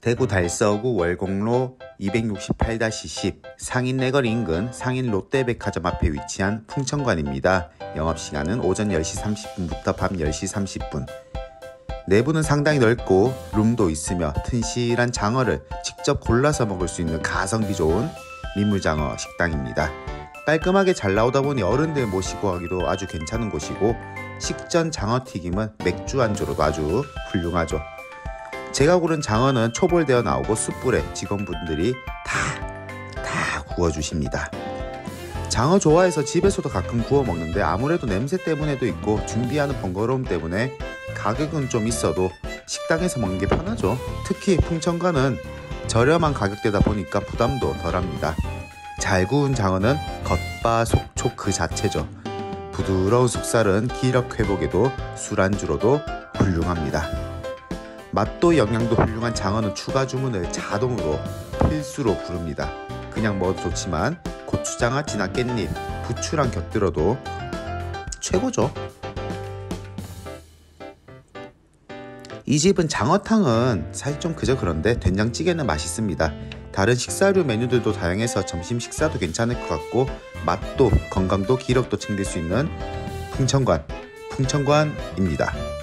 대구 달서구 월곡로 268-10 상인내거리 인근 상인 롯데백화점 앞에 위치한 풍천관입니다. 영업시간은 오전 10시 30분부터 밤 10시 30분. 내부는 상당히 넓고 룸도 있으며 튼실한 장어를 직접 골라서 먹을 수 있는 가성비 좋은 민물장어 식당입니다. 깔끔하게 잘 나오다 보니 어른들 모시고 가기도 아주 괜찮은 곳이고 식전 장어튀김은 맥주 안주로도 아주 훌륭하죠. 제가 고른 장어는 초벌되어 나오고 숯불에 직원분들이 다, 다 구워주십니다. 장어 좋아해서 집에서도 가끔 구워 먹는데 아무래도 냄새 때문에도 있고 준비하는 번거로움 때문에 가격은 좀 있어도 식당에서 먹는 게 편하죠. 특히 풍천가는 저렴한 가격대다 보니까 부담도 덜합니다. 잘 구운 장어는 겉바 속촉 그 자체죠. 부드러운 속살은 기력 회복에도 술안주로도 훌륭합니다. 맛도 영양도 훌륭한 장어는 추가 주문을 자동으로 필수로 부릅니다. 그냥 먹어도 좋지만 고추장아, 진한 깻잎, 부추랑 곁들여도 최고죠. 이 집은 장어탕은 사실 좀 그저 그런데 된장찌개는 맛있습니다. 다른 식사류 메뉴들도 다양해서 점심 식사도 괜찮을 것 같고 맛도 건강도 기력도 챙길 수 있는 풍천관 풍천관입니다.